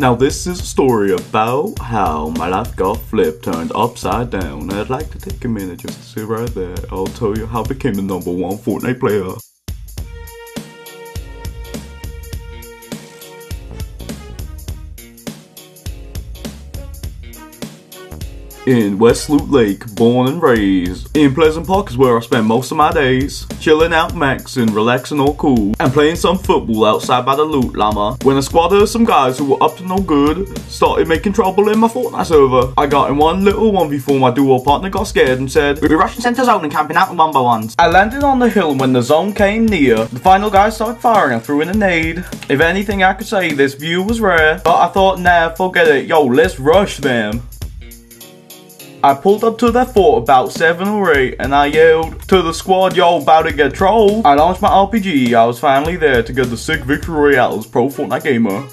Now this is a story about how my life got flipped, turned upside down. I'd like to take a minute just to sit right there. I'll tell you how I became the number one Fortnite player. In West Loot Lake, born and raised. In Pleasant Park is where I spend most of my days, chilling out maxing, relaxing all cool, and playing some football outside by the Loot Llama. When a squad of some guys who were up to no good started making trouble in my Fortnite server, I got in one little one before my duo partner got scared and said, We'll be rushing center zone and camping out in one by ones. I landed on the hill and when the zone came near, the final guy started firing and threw in a nade. If anything I could say, this view was rare, but I thought, nah, forget it, yo, let's rush them. I pulled up to that fort about 7 or 8 and I yelled to the squad, yo, about to get trolled. I launched my RPG, I was finally there to get the sick victory as pro Fortnite gamer.